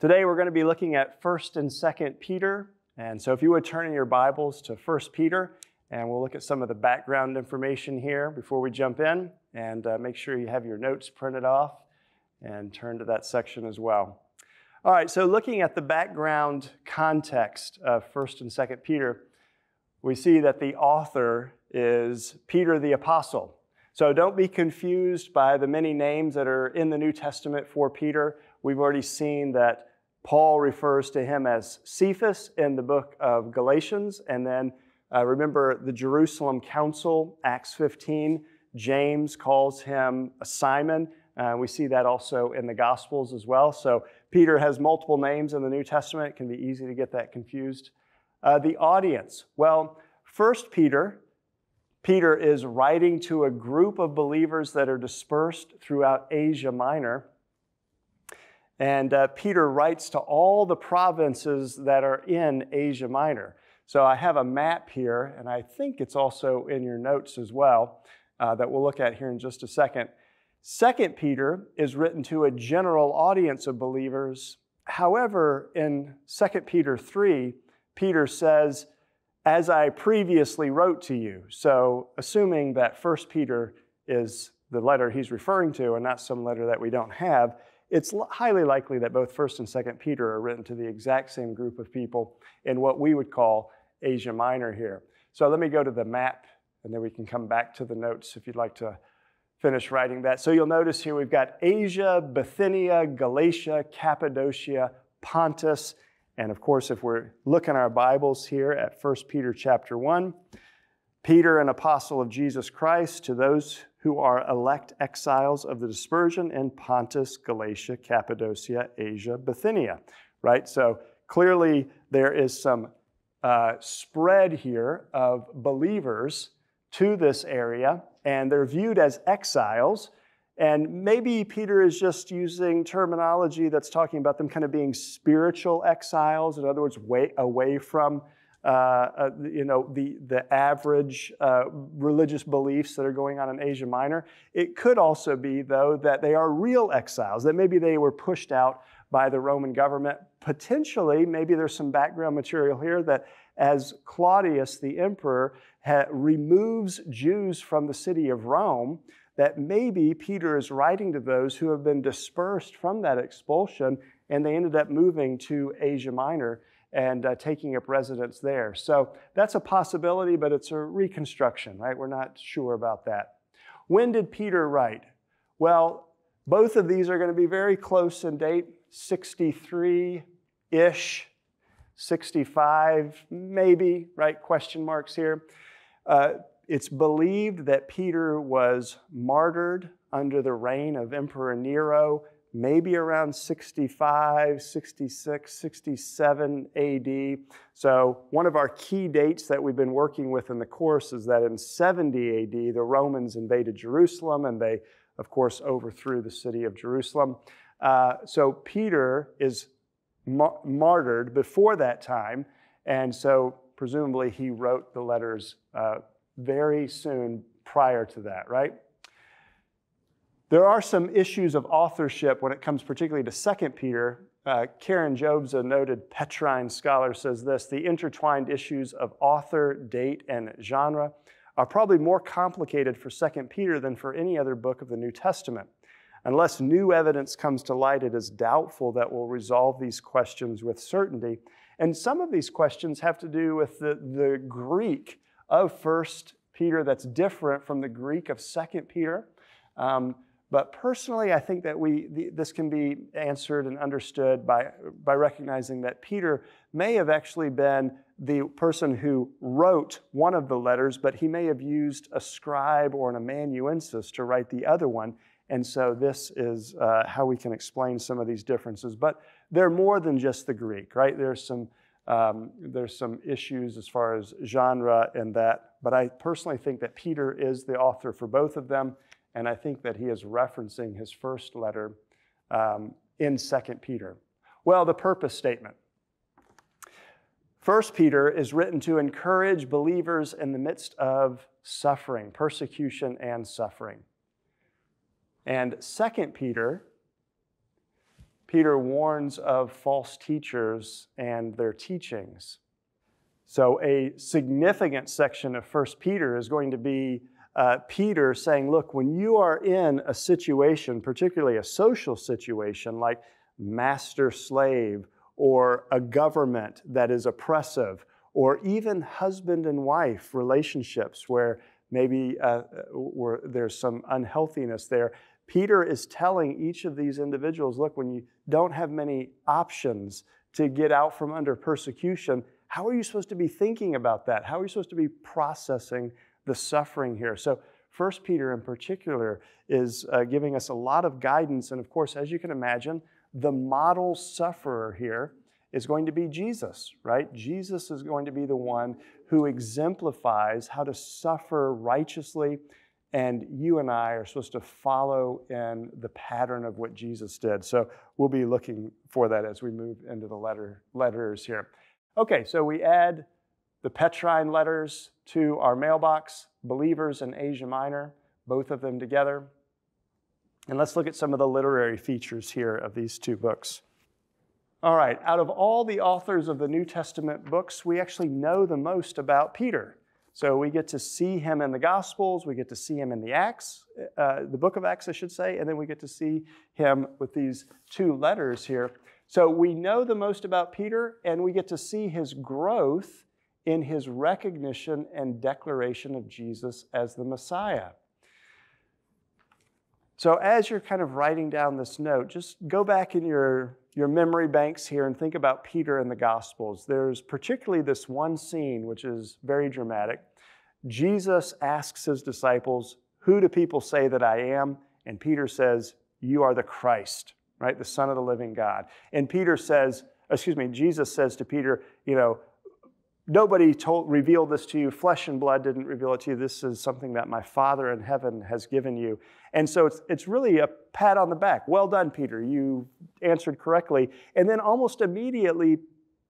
Today we're going to be looking at 1st and 2nd Peter. And so if you would turn in your Bibles to 1st Peter, and we'll look at some of the background information here before we jump in. And uh, make sure you have your notes printed off and turn to that section as well. All right, so looking at the background context of 1st and 2nd Peter, we see that the author is Peter the Apostle. So don't be confused by the many names that are in the New Testament for Peter. We've already seen that Paul refers to him as Cephas in the book of Galatians. And then uh, remember the Jerusalem Council, Acts 15. James calls him Simon. Uh, we see that also in the Gospels as well. So Peter has multiple names in the New Testament. It can be easy to get that confused. Uh, the audience. Well, First Peter, Peter is writing to a group of believers that are dispersed throughout Asia Minor. And uh, Peter writes to all the provinces that are in Asia Minor. So I have a map here, and I think it's also in your notes as well, uh, that we'll look at here in just a second. Second Peter is written to a general audience of believers. However, in 2 Peter 3, Peter says, as I previously wrote to you. So, assuming that 1 Peter is the letter he's referring to and not some letter that we don't have, it's highly likely that both 1st and 2nd Peter are written to the exact same group of people in what we would call Asia Minor here. So let me go to the map and then we can come back to the notes if you'd like to finish writing that. So you'll notice here we've got Asia, Bithynia, Galatia, Cappadocia, Pontus, and of course if we're looking our Bibles here at 1 Peter chapter 1, Peter, an apostle of Jesus Christ, to those who are elect exiles of the dispersion in Pontus, Galatia, Cappadocia, Asia, Bithynia, right? So clearly there is some uh, spread here of believers to this area, and they're viewed as exiles. And maybe Peter is just using terminology that's talking about them kind of being spiritual exiles, in other words, way away from uh, uh, you know, the, the average uh, religious beliefs that are going on in Asia Minor. It could also be, though, that they are real exiles, that maybe they were pushed out by the Roman government. Potentially, maybe there's some background material here that as Claudius, the emperor, ha- removes Jews from the city of Rome, that maybe Peter is writing to those who have been dispersed from that expulsion and they ended up moving to Asia Minor and uh, taking up residence there. So that's a possibility, but it's a reconstruction, right? We're not sure about that. When did Peter write? Well, both of these are going to be very close in date 63 ish, 65 maybe, right? Question marks here. Uh, it's believed that Peter was martyred under the reign of Emperor Nero maybe around 65, 66, 67 AD. So, one of our key dates that we've been working with in the course is that in 70 AD, the Romans invaded Jerusalem and they, of course, overthrew the city of Jerusalem. Uh, so, Peter is mar- martyred before that time, and so presumably he wrote the letters uh, very soon prior to that, right? There are some issues of authorship when it comes particularly to 2 Peter. Uh, Karen Jobes, a noted Petrine scholar, says this The intertwined issues of author, date, and genre are probably more complicated for 2 Peter than for any other book of the New Testament. Unless new evidence comes to light, it is doubtful that we'll resolve these questions with certainty. And some of these questions have to do with the, the Greek of 1 Peter that's different from the Greek of 2 Peter. Um, but personally, I think that we, this can be answered and understood by, by recognizing that Peter may have actually been the person who wrote one of the letters, but he may have used a scribe or an amanuensis to write the other one. And so this is uh, how we can explain some of these differences. But they're more than just the Greek, right? There's some, um, there's some issues as far as genre and that. But I personally think that Peter is the author for both of them. And I think that he is referencing his first letter um, in 2 Peter. Well, the purpose statement. First Peter is written to encourage believers in the midst of suffering, persecution, and suffering. And Second Peter Peter warns of false teachers and their teachings. So, a significant section of 1 Peter is going to be uh, Peter saying, Look, when you are in a situation, particularly a social situation like master slave or a government that is oppressive, or even husband and wife relationships where maybe uh, where there's some unhealthiness there. Peter is telling each of these individuals look, when you don't have many options to get out from under persecution, how are you supposed to be thinking about that? How are you supposed to be processing the suffering here? So, First Peter in particular is uh, giving us a lot of guidance. And of course, as you can imagine, the model sufferer here is going to be Jesus, right? Jesus is going to be the one who exemplifies how to suffer righteously. And you and I are supposed to follow in the pattern of what Jesus did. So we'll be looking for that as we move into the letter, letters here. Okay, so we add the Petrine letters to our mailbox, Believers in Asia Minor, both of them together. And let's look at some of the literary features here of these two books. All right, out of all the authors of the New Testament books, we actually know the most about Peter. So we get to see him in the Gospels, we get to see him in the Acts, uh, the book of Acts, I should say, and then we get to see him with these two letters here. So we know the most about Peter, and we get to see his growth in his recognition and declaration of Jesus as the Messiah. So as you're kind of writing down this note, just go back in your your memory banks here and think about Peter and the Gospels. There's particularly this one scene which is very dramatic. Jesus asks his disciples, Who do people say that I am? And Peter says, You are the Christ, right? The Son of the living God. And Peter says, Excuse me, Jesus says to Peter, You know, nobody told, revealed this to you. Flesh and blood didn't reveal it to you. This is something that my Father in heaven has given you. And so it's, it's really a pat on the back. Well done, Peter. You answered correctly. And then almost immediately,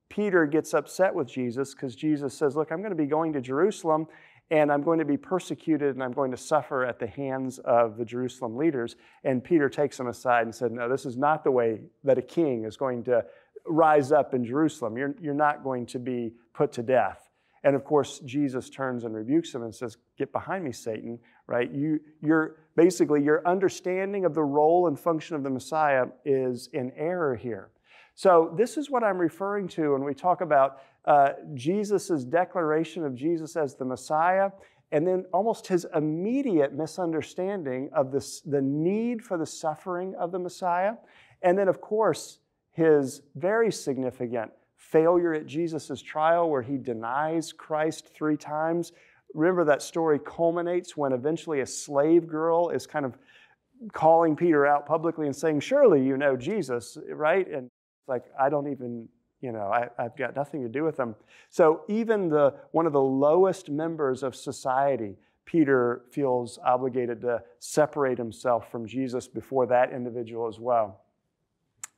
Peter gets upset with Jesus because Jesus says, Look, I'm going to be going to Jerusalem and I'm going to be persecuted and I'm going to suffer at the hands of the Jerusalem leaders. And Peter takes him aside and said, No, this is not the way that a king is going to rise up in Jerusalem. You're, you're not going to be put to death. And of course, Jesus turns and rebukes him and says, Get behind me, Satan, right? You, you're basically, your understanding of the role and function of the Messiah is in error here. So, this is what I'm referring to when we talk about uh, Jesus' declaration of Jesus as the Messiah, and then almost his immediate misunderstanding of this, the need for the suffering of the Messiah. And then, of course, his very significant failure at Jesus' trial where he denies Christ three times. Remember that story culminates when eventually a slave girl is kind of calling Peter out publicly and saying, Surely you know Jesus, right? And it's like, I don't even, you know, I, have got nothing to do with them. So even the one of the lowest members of society, Peter feels obligated to separate himself from Jesus before that individual as well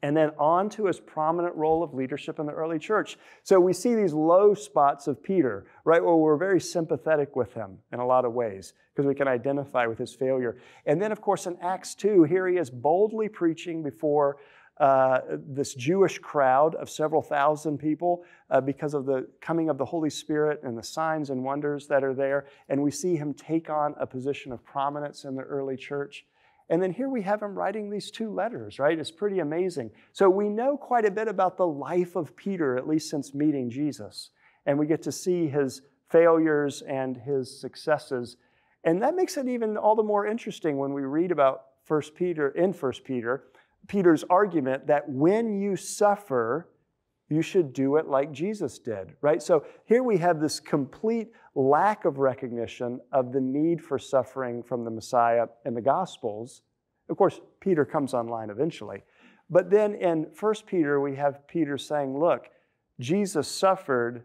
and then on to his prominent role of leadership in the early church. So we see these low spots of Peter, right, where we're very sympathetic with him in a lot of ways because we can identify with his failure. And then, of course, in Acts 2, here he is boldly preaching before uh, this Jewish crowd of several thousand people uh, because of the coming of the Holy Spirit and the signs and wonders that are there. And we see him take on a position of prominence in the early church. And then here we have him writing these two letters, right? It's pretty amazing. So we know quite a bit about the life of Peter, at least since meeting Jesus. And we get to see his failures and his successes. And that makes it even all the more interesting when we read about First Peter in First Peter, Peter's argument that when you suffer, you should do it like Jesus did, right? So here we have this complete lack of recognition of the need for suffering from the Messiah in the Gospels. Of course, Peter comes online eventually. But then in 1 Peter, we have Peter saying, Look, Jesus suffered,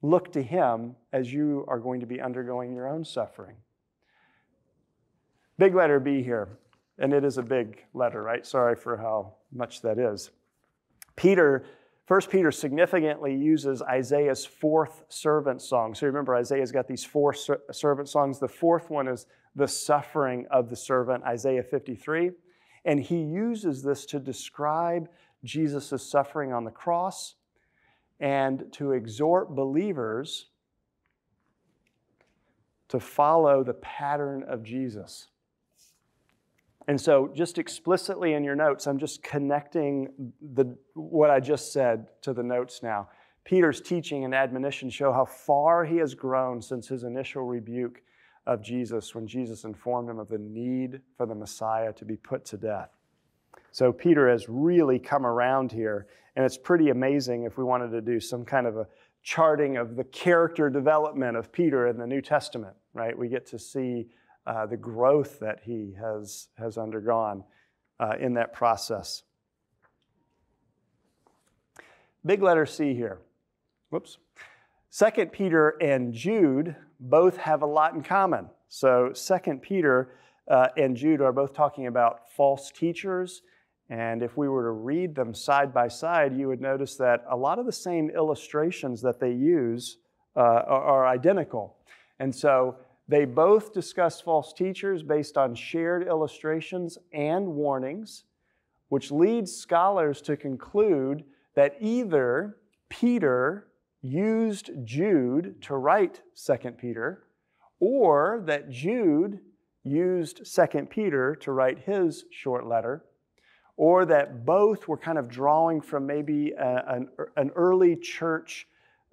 look to him as you are going to be undergoing your own suffering. Big letter B here, and it is a big letter, right? Sorry for how much that is. Peter First Peter significantly uses Isaiah's fourth servant song. So remember, Isaiah's got these four servant songs. The fourth one is the suffering of the servant, Isaiah 53. And he uses this to describe Jesus' suffering on the cross and to exhort believers to follow the pattern of Jesus. And so, just explicitly in your notes, I'm just connecting the, what I just said to the notes now. Peter's teaching and admonition show how far he has grown since his initial rebuke of Jesus when Jesus informed him of the need for the Messiah to be put to death. So Peter has really come around here, and it's pretty amazing if we wanted to do some kind of a charting of the character development of Peter in the New Testament, right? We get to see uh, the growth that he has, has undergone uh, in that process. Big letter C here. Whoops. Second Peter and Jude both have a lot in common. So Second Peter uh, and Jude are both talking about false teachers. And if we were to read them side by side, you would notice that a lot of the same illustrations that they use uh, are, are identical. And so they both discuss false teachers based on shared illustrations and warnings, which leads scholars to conclude that either Peter used Jude to write 2 Peter, or that Jude used 2 Peter to write his short letter, or that both were kind of drawing from maybe a, an, an early church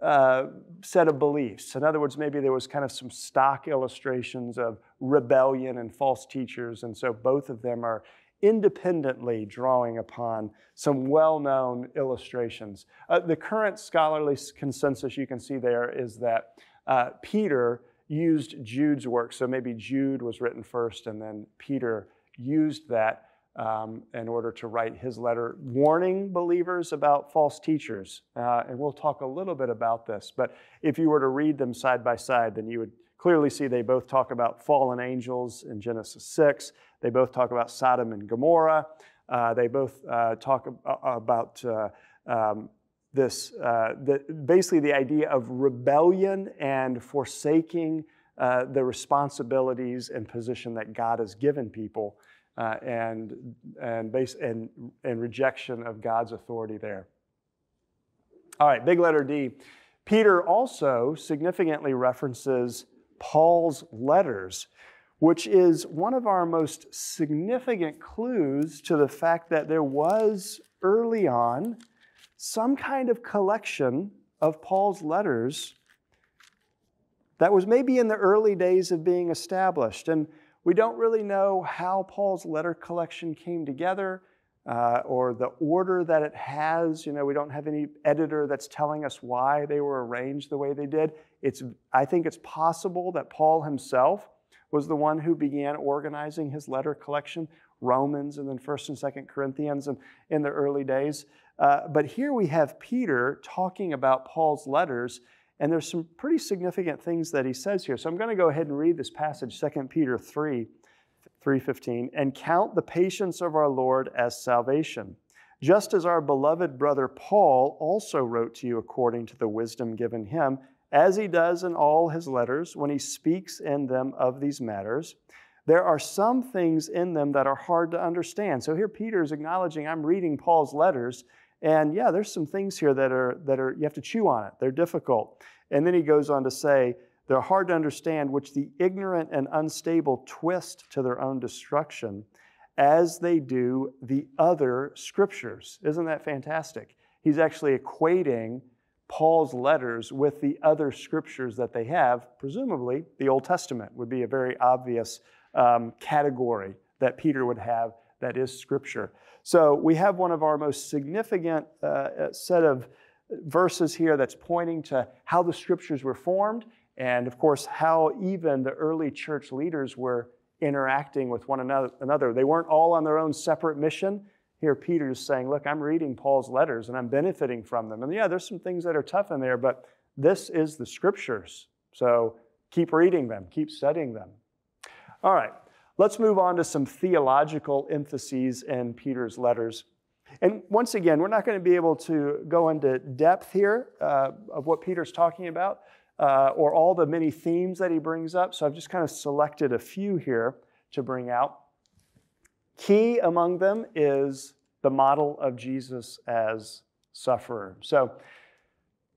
uh, set of beliefs. In other words, maybe there was kind of some stock illustrations of rebellion and false teachers, and so both of them are independently drawing upon some well known illustrations. Uh, the current scholarly consensus you can see there is that uh, Peter used Jude's work. So maybe Jude was written first, and then Peter used that um, in order to write his letter warning believers about false teachers. Uh, and we'll talk a little bit about this. But if you were to read them side by side, then you would clearly see they both talk about fallen angels in Genesis 6. They both talk about Sodom and Gomorrah. Uh, they both uh, talk about uh, um, this, uh, the, basically, the idea of rebellion and forsaking uh, the responsibilities and position that God has given people uh, and, and, base, and, and rejection of God's authority there. All right, big letter D. Peter also significantly references Paul's letters, which is one of our most significant clues to the fact that there was early on some kind of collection of Paul's letters that was maybe in the early days of being established. And we don't really know how Paul's letter collection came together uh, or the order that it has. You know, we don't have any editor that's telling us why they were arranged the way they did. It's, I think it's possible that Paul himself was the one who began organizing his letter collection, Romans and then 1st and 2nd Corinthians and in the early days. Uh, but here we have Peter talking about Paul's letters and there's some pretty significant things that he says here. So I'm going to go ahead and read this passage, 2 Peter 3, 3.15, and count the patience of our Lord as salvation, just as our beloved brother Paul also wrote to you according to the wisdom given him, as he does in all his letters when he speaks in them of these matters. There are some things in them that are hard to understand. So here Peter is acknowledging I'm reading Paul's letters, and yeah, there's some things here that are that are you have to chew on it. They're difficult. And then he goes on to say, they're hard to understand, which the ignorant and unstable twist to their own destruction, as they do the other scriptures. Isn't that fantastic? He's actually equating Paul's letters with the other scriptures that they have. Presumably, the Old Testament would be a very obvious um, category that Peter would have that is scripture. So we have one of our most significant uh, set of verses here that's pointing to how the scriptures were formed and, of course, how even the early church leaders were interacting with one another. They weren't all on their own separate mission. Here, Peter's saying, Look, I'm reading Paul's letters and I'm benefiting from them. And yeah, there's some things that are tough in there, but this is the scriptures. So keep reading them, keep studying them. All right, Let's move on to some theological emphases in Peter's letters. And once again, we're not going to be able to go into depth here uh, of what Peter's talking about uh, or all the many themes that he brings up. So I've just kind of selected a few here to bring out. Key among them is the model of Jesus as sufferer. So,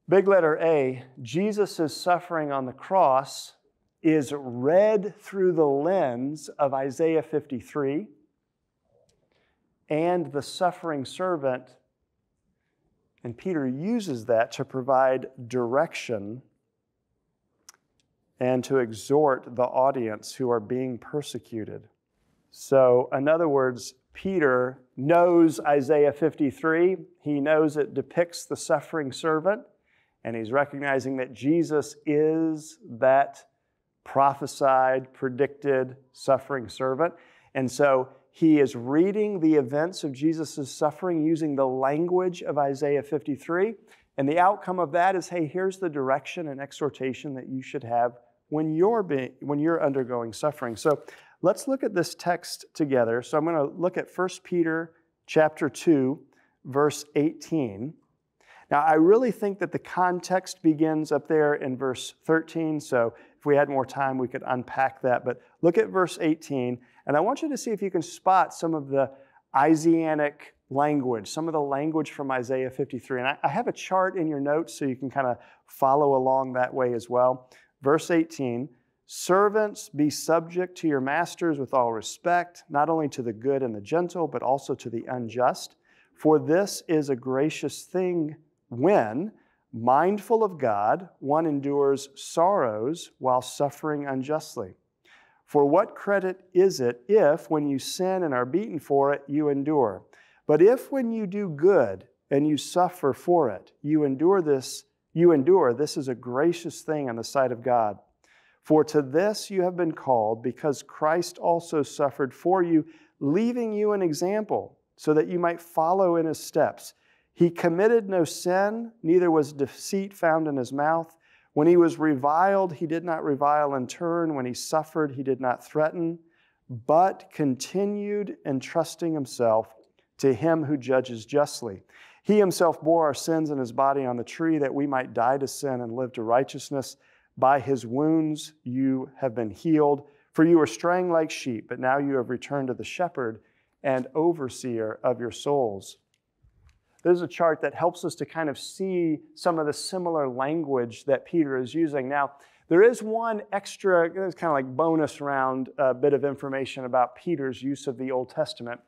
big letter A, Jesus' suffering on the cross is read through the lens of Isaiah 53 and the suffering servant. And Peter uses that to provide direction and to exhort the audience who are being persecuted. So, in other words, Peter knows Isaiah 53. He knows it depicts the suffering servant, and he's recognizing that Jesus is that prophesied, predicted suffering servant. And so he is reading the events of Jesus' suffering using the language of Isaiah 53. And the outcome of that is hey, here's the direction and exhortation that you should have when you're, being, when you're undergoing suffering. So let's look at this text together. So I'm going to look at 1 Peter chapter 2, verse 18. Now, I really think that the context begins up there in verse 13. So if we had more time, we could unpack that. But look at verse 18, and I want you to see if you can spot some of the Isaianic language, some of the language from Isaiah 53. And I, I have a chart in your notes so you can kind of follow along that way as well. Verse 18 Servants, be subject to your masters with all respect, not only to the good and the gentle, but also to the unjust. For this is a gracious thing when, mindful of God, one endures sorrows while suffering unjustly. For what credit is it if, when you sin and are beaten for it, you endure? But if, when you do good and you suffer for it, you endure this you endure, this is a gracious thing in the sight of God. For to this you have been called, because Christ also suffered for you, leaving you an example, so that you might follow in his steps. He committed no sin, neither was deceit found in his mouth. When he was reviled, he did not revile in turn. When he suffered, he did not threaten, but continued entrusting himself to him who judges justly. He himself bore our sins in his body on the tree that we might die to sin and live to righteousness. By his wounds you have been healed. For you were straying like sheep, but now you have returned to the shepherd and overseer of your souls. There's a chart that helps us to kind of see some of the similar language that Peter is using. Now, there is one extra, it's kind of like bonus round uh, bit of information about Peter's use of the Old Testament.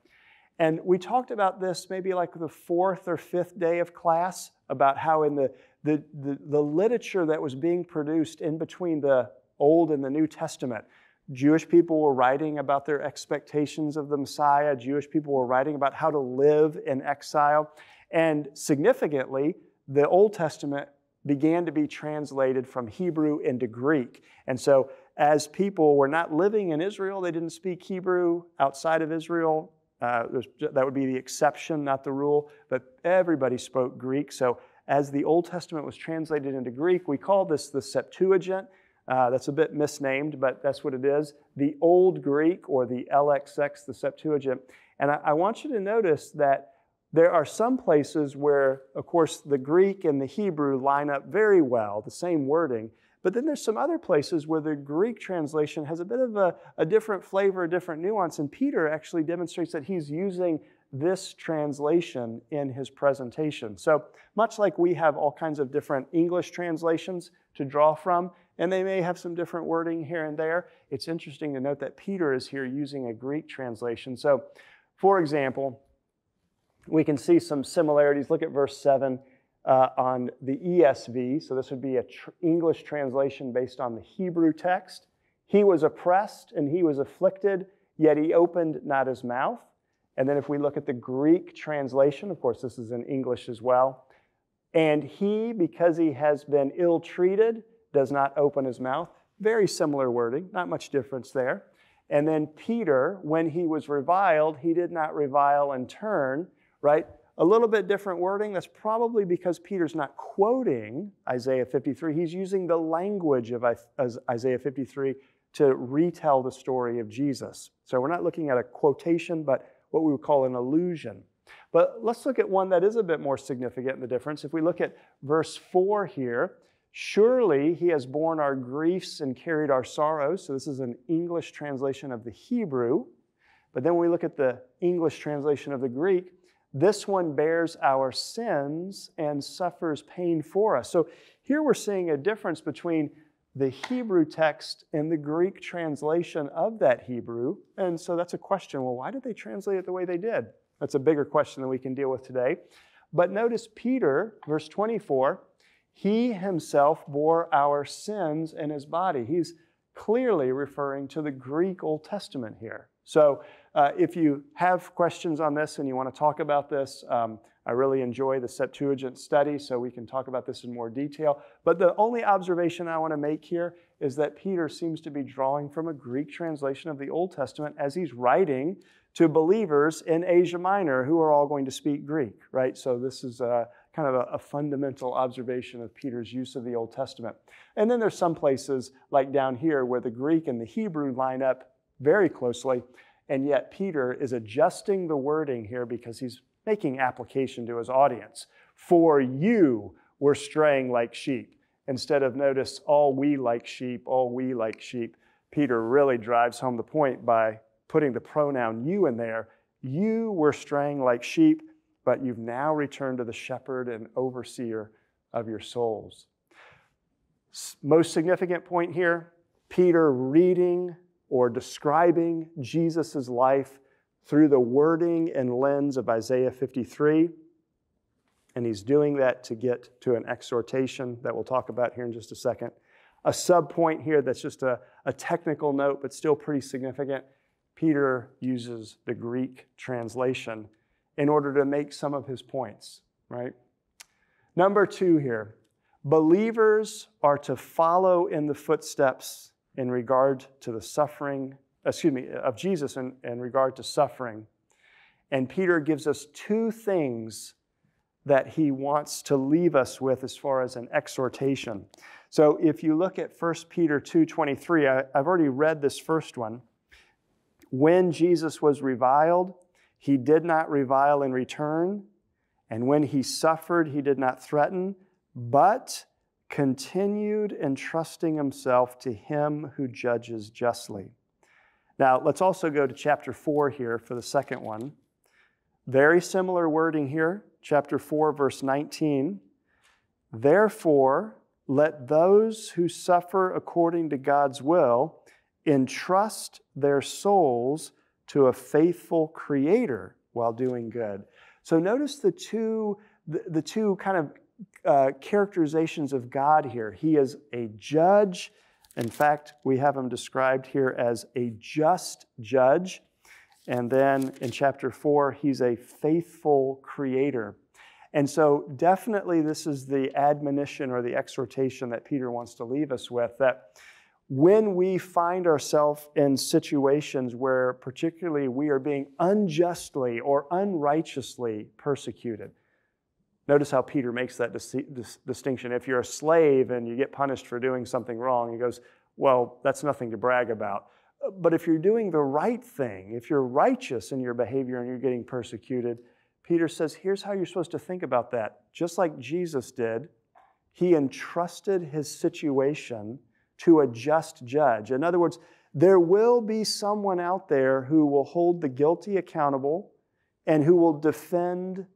And we talked about this maybe like the fourth or fifth day of class about how in the, the, the, the, literature that was being produced in between the Old and the New Testament, Jewish people were writing about their expectations of the Messiah. Jewish people were writing about how to live in exile. And significantly, the Old Testament began to be translated from Hebrew into Greek. And so, as people were not living in Israel, they didn't speak Hebrew outside of Israel. Uh, that would be the exception, not the rule, but everybody spoke Greek. So, as the Old Testament was translated into Greek, we call this the Septuagint. Uh, that's a bit misnamed, but that's what it is. The Old Greek or the LXX, the Septuagint. And I, I want you to notice that there are some places where, of course, the Greek and the Hebrew line up very well, the same wording, but then there's some other places where the Greek translation has a bit of a, a different flavor, a different nuance, and Peter actually demonstrates that he's using this translation in his presentation. So, much like we have all kinds of different English translations to draw from, and they may have some different wording here and there, it's interesting to note that Peter is here using a Greek translation. So, for example, we can see some similarities. Look at verse 7 uh, on the ESV. So this would be a tr- English translation based on the Hebrew text. He was oppressed and he was afflicted, yet he opened not his mouth. And then if we look at the Greek translation, of course, this is in English as well. And he, because he has been ill treated, does not open his mouth. Very similar wording, not much difference there. And then Peter, when he was reviled, he did not revile in turn, right? A little bit different wording. That's probably because Peter's not quoting Isaiah 53. He's using the language of Isaiah 53 to retell the story of Jesus. So we're not looking at a quotation, but what we would call an allusion. But let's look at one that is a bit more significant in the difference. If we look at verse 4 here, surely he has borne our griefs and carried our sorrows. So this is an English translation of the Hebrew. But then when we look at the English translation of the Greek, This one bears our sins and suffers pain for us. So here we're seeing a difference between the Hebrew text and the Greek translation of that Hebrew. And so that's a question well, why did they translate it the way they did? That's a bigger question than we can deal with today. But notice Peter, verse 24, he himself bore our sins in his body. He's clearly referring to the Greek Old Testament here. So uh, if you have questions on this and you want to talk about this, um, I really enjoy the Septuagint study, so we can talk about this in more detail. But the only observation I want to make here is that Peter seems to be drawing from a Greek translation of the Old Testament as he's writing to believers in Asia Minor who are all going to speak Greek, right? So this is a, kind of a, a fundamental observation of Peter's use of the Old Testament. And then there's some places like down here where the Greek and the Hebrew line up very closely, and yet Peter is adjusting the wording here because he's making application to his audience. For you were straying like sheep. Instead of notice, all we like sheep, all we like sheep, Peter really drives home the point by putting the pronoun you in there. You were straying like sheep, but you've now returned to the shepherd and overseer of your souls. Most significant point here Peter reading or describing Jesus' life through the wording and lens of Isaiah 53. And he's doing that to get to an exhortation that we'll talk about here in just a second. A sub point here that's just a, a technical note, but still pretty significant. Peter uses the Greek translation in order to make some of his points, right? Number two here believers are to follow in the footsteps in regard to the suffering excuse me, of Jesus in, in regard to suffering. And Peter gives us two things that he wants to leave us with as far as an exhortation. So if you look at 1 Peter 2:23, I've already read this first one. When Jesus was reviled, he did not revile in return, and when he suffered, he did not threaten, but continued entrusting himself to him who judges justly. Now, let's also go to chapter 4 here for the second one. Very similar wording here, chapter 4, verse 19. Therefore, let those who suffer according to God's will entrust their souls to a faithful Creator while doing good. So notice the two, the, the two kind of uh, characterizations of God here. He is a judge in fact, we have him described here as a just judge. And then in chapter four, he's a faithful creator. And so, definitely, this is the admonition or the exhortation that Peter wants to leave us with that when we find ourselves in situations where, particularly, we are being unjustly or unrighteously persecuted, Notice how Peter makes that dis- dis- distinction. If you're a slave and you get punished for doing something wrong, he goes, Well, that's nothing to brag about. But if you're doing the right thing, if you're righteous in your behavior and you're getting persecuted, Peter says, Here's how you're supposed to think about that. Just like Jesus did, he entrusted his situation to a just judge. In other words, there will be someone out there who will hold the guilty accountable and who will defend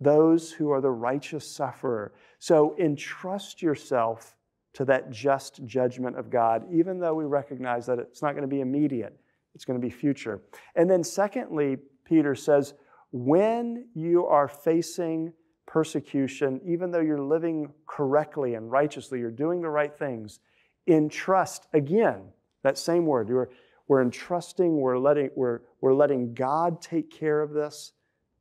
those who are the righteous sufferer. So entrust yourself to that just judgment of God, even though we recognize that it's not going to be immediate, it's going to be future. And then, secondly, Peter says, when you are facing persecution, even though you're living correctly and righteously, you're doing the right things, entrust, again, that same word, we're, we're entrusting, we're letting, we're, we're letting God take care of this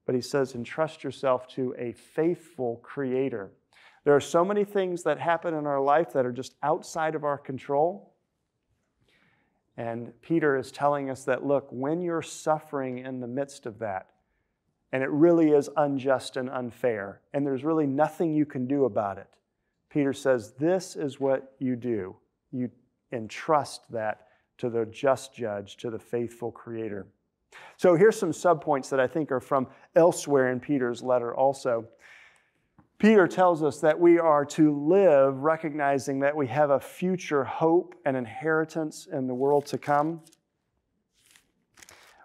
but he says, entrust yourself to a faithful creator. There are so many things that happen in our life that are just outside of our control. And Peter is telling us that, look, when you're suffering in the midst of that, and it really is unjust and unfair, and there's really nothing you can do about it, Peter says, this is what you do. You entrust that to the just judge, to the faithful creator. So here's some subpoints that I think are from elsewhere in Peter's letter also. Peter tells us that we are to live recognizing that we have a future hope and inheritance in the world to come.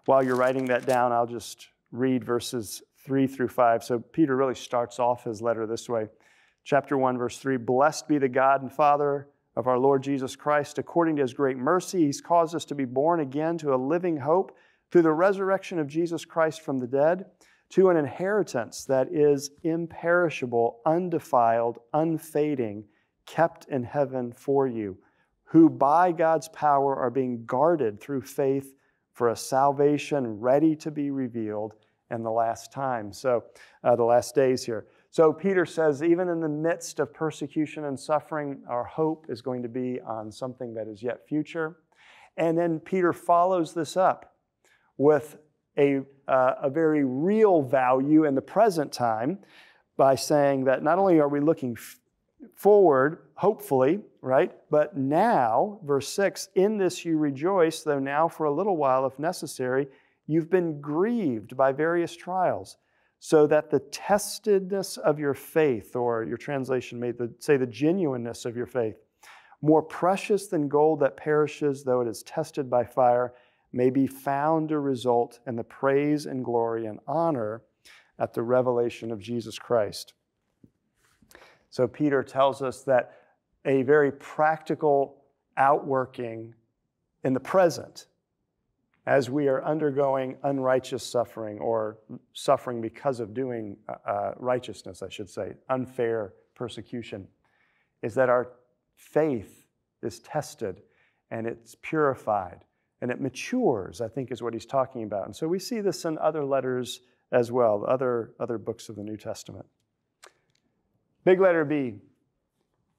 While you're writing that down, I'll just read verses 3 through 5. So Peter really starts off his letter this way. Chapter 1, verse 3 Blessed be the God and Father of our Lord Jesus Christ. According to his great mercy, he's caused us to be born again to a living hope through the resurrection of Jesus Christ from the dead, to an inheritance that is imperishable, undefiled, unfading, kept in heaven for you, who by God's power are being guarded through faith for a salvation ready to be revealed in the last time. So, uh, the last days here. So Peter says, even in the midst of persecution and suffering, our hope is going to be on something that is yet future. And then Peter follows this up with a, uh, a very real value in the present time by saying that not only are we looking f- forward, hopefully, right, but now, verse 6, in this you rejoice, though now for a little while, if necessary, you've been grieved by various trials so that the testedness of your faith, or your translation may say the genuineness of your faith, more precious than gold that perishes, though it is tested by fire, may be found to result in the praise and glory and honor at the revelation of Jesus Christ. So, Peter tells us that a very practical outworking in the present as we are undergoing unrighteous suffering or suffering because of doing uh, uh, righteousness, I should say, unfair persecution, is that our faith is tested and it's purified and it matures, I think is what he's talking about. And so we see this in other letters as well, other, other books of the New Testament. Big letter B.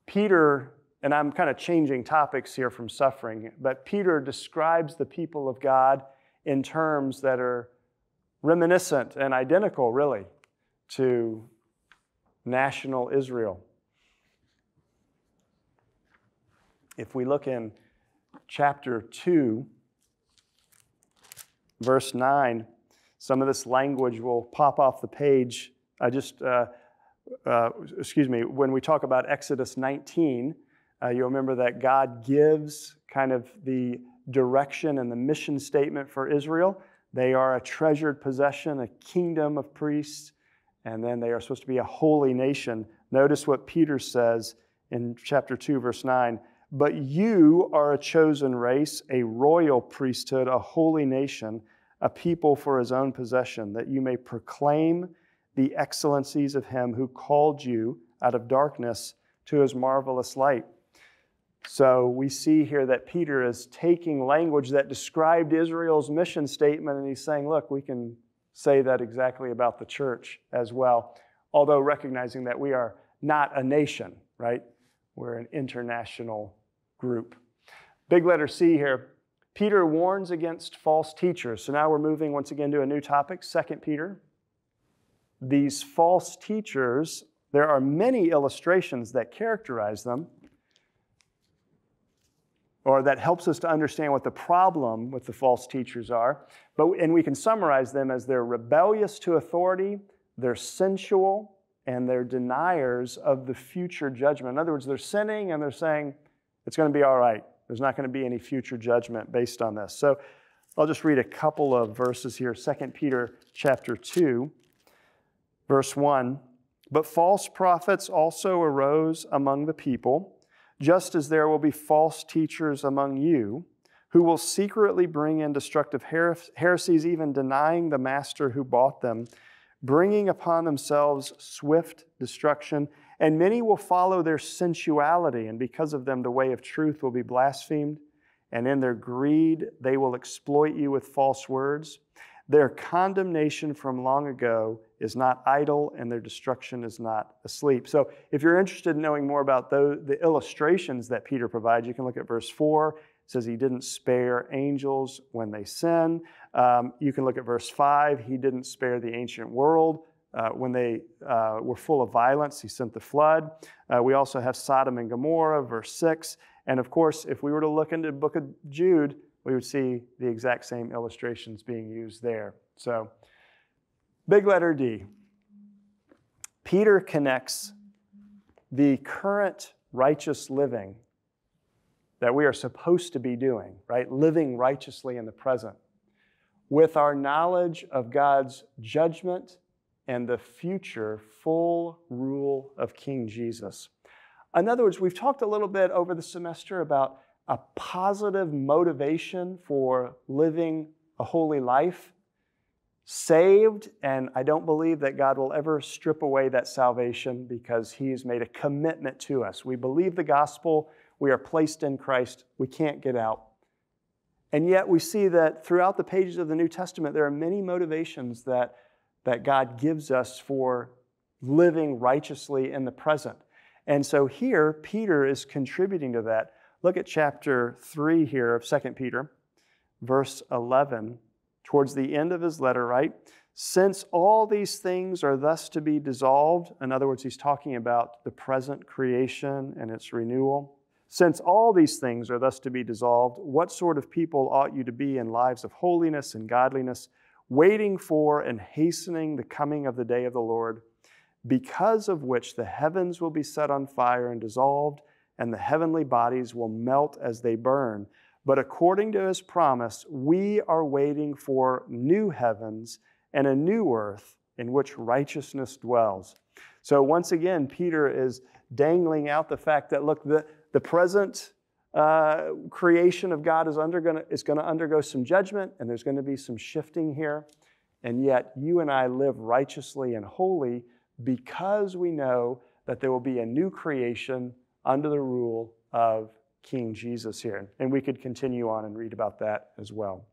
Peter and I'm kind of changing topics here from suffering, but Peter describes the people of God in terms that are reminiscent and identical, really, to national Israel. If we look in chapter 2, verse 9, some of this language will pop off the page. I just, uh, uh, excuse me, when we talk about Exodus 19, uh, you'll remember that God gives kind of the direction and the mission statement for Israel. They are a treasured possession, a kingdom of priests, and then they are supposed to be a holy nation. Notice what Peter says in chapter 2, verse 9. But you are a chosen race, a royal priesthood, a holy nation, a people for his own possession, that you may proclaim the excellencies of him who called you out of darkness to his marvelous light. So we see here that Peter is taking language that described Israel's mission statement and he's saying, look, we can say that exactly about the church as well, although recognizing that we are not a nation, right? We're an international group. Big letter C here. Peter warns against false teachers. So now we're moving once again to a new topic, 2 Peter. These false teachers, there are many illustrations that characterize them or that helps us to understand what the problem with the false teachers are. But, and we can summarize them as they're rebellious to authority, they're sensual, and they're deniers of the future judgment. In other words, they're sinning and they're saying, it's going to be all right. There's not going to be any future judgment based on this. So I'll just read a couple of verses here. 2 Peter chapter 2, verse 1. But false prophets also arose among the people just as there will be false teachers among you who will secretly bring in destructive heresies, even denying the master who bought them, bringing upon themselves swift destruction. And many will follow their sensuality, and because of them, the way of truth will be blasphemed. And in their greed, they will exploit you with false words. Their condemnation from long ago is not idle, and their destruction is not asleep. So, if you're interested in knowing more about the, the illustrations that Peter provides, you can look at verse 4. It says he didn't spare angels when they sin. Um, you can look at verse 5. He didn't spare the ancient world. Uh, when they uh, were full of violence, he sent the flood. Uh, we also have Sodom and Gomorrah, verse 6. And of course, if we were to look into the book of Jude, we would see the exact same illustrations being used there. So, big letter D. Peter connects the current righteous living that we are supposed to be doing, right? Living righteously in the present, with our knowledge of God's judgment and the future full rule of King Jesus. In other words, we've talked a little bit over the semester about a positive motivation for living a holy life, saved, and I don't believe that God will ever strip away that salvation because He's made a commitment to us. We believe the gospel, we are placed in Christ, we can't get out. And yet we see that throughout the pages of the New Testament, there are many motivations that, that God gives us for living righteously in the present. And so here, Peter is contributing to that. Look at chapter 3 here of 2 Peter, verse 11, towards the end of his letter, right? Since all these things are thus to be dissolved, in other words, he's talking about the present creation and its renewal. Since all these things are thus to be dissolved, what sort of people ought you to be in lives of holiness and godliness, waiting for and hastening the coming of the day of the Lord, because of which the heavens will be set on fire and dissolved, and the heavenly bodies will melt as they burn? But according to his promise, we are waiting for new heavens and a new earth in which righteousness dwells. So, once again, Peter is dangling out the fact that, look, the, the present uh, creation of God is, is going to undergo some judgment, and there's going to be some shifting here. And yet, you and I live righteously and holy because we know that there will be a new creation under the rule of King Jesus here. And we could continue on and read about that as well.